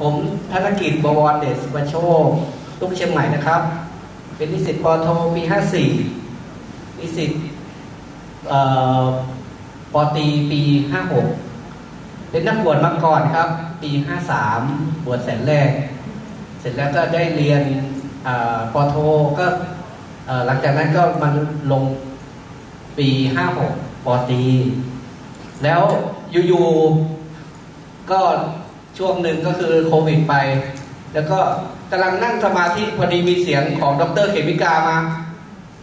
ผมธนกิจบวรเดชประโชคลูกเชียงใหม่นะครับ เป็นนิสิตปโทปี54นิสิตปตีปี56เป็นนักบวชมาก่อนครับ ปี53บวชแสนแรก เสร็จแล้วก็ได้เรียนปโทก็หลังจากนั้นก็มันลงปี56ปตีแล้วอยู่ๆก็ ช่วงหนึ่งก็คือโควิดไป แล้วก็กำลังนั่งสมาธิพอดีมีเสียงของดรเขมิกามา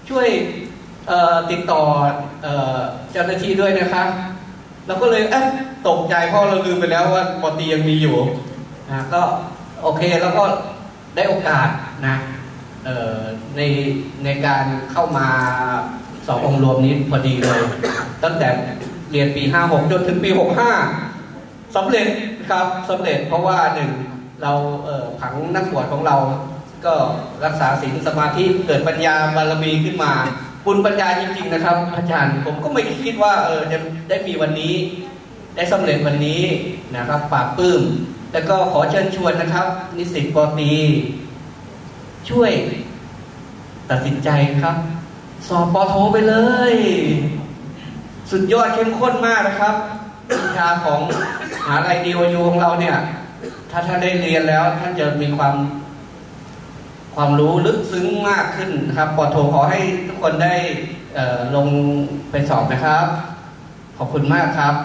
ช่วยติดต่อเจ้าหน้าที่ด้วยนะครับเราก็เลยเอ๊ะตกใจเพราะเราลืมไปแล้วว่าปอตียังมีอยู่นะก็โอเคแล้วก็ได้โอกาสนะในในการเข้ามาสอบองค์รวมนี้พอดีเลย ตั้งแต่เรียนปี 56 จนถึงปี 65 สำเร็จครับสำเร็จเพราะว่าหนึ่งเราเผังนักบวชของเรา ก็รักษาศีลสมาธิเกิดปัญญาบารมีขึ้นมาบุญปัญญาจริงๆนะครับ อาจารย์ผมก็ไม่คิดว่าเออจะได้มีวันนี้ ได้สำเร็จวันนี้นะครับปากปลื้มแล้วก็ขอเชิญชวนนะครับ นิสิตปตี ช่วยตัดสินใจครับ สอบปอโทไปเลย สุดยอดเข้มข้นมากนะครับ ชาของมหาลัยดีวยูของเราเนี่ย ถ้าท่านได้เรียนแล้วท่านจะมีความความรู้ลึกซึ้งมากขึ้นนะครับปอโทขอให้ทุกคนได้ลงไปสอบนะครับ ขอบคุณมากครับ